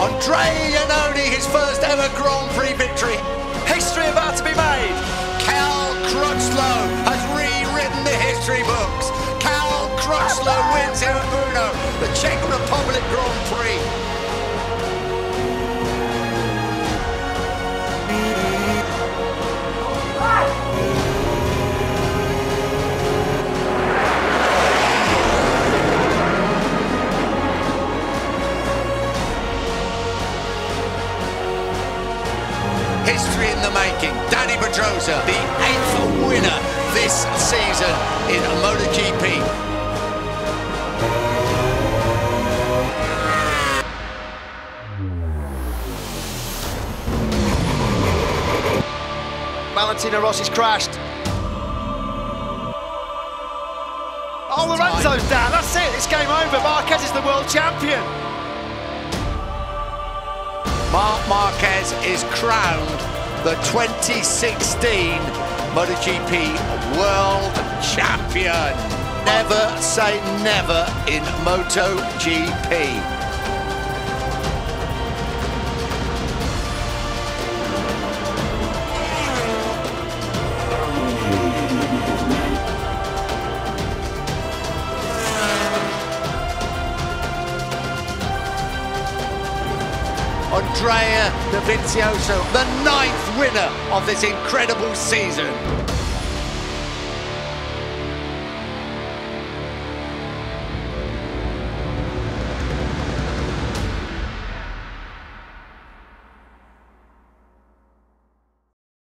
Andrea Iannone, his first ever Grand Prix victory. History about to be made. Cal Crutchlow has rewritten the history books. Cal Crutchlow wins here at Brno, the Czech Republic Grand Prix. History in the making. Dani Pedrosa, the eighth winner this season in MotoGP. Valentino Rossi's crashed. Oh, Lorenzo's down. That's it. It's game over. Marquez is the world champion. Marc Marquez is crowned the 2016 MotoGP World Champion. Never say never in MotoGP. Andrea Dovizioso, the ninth winner of this incredible season.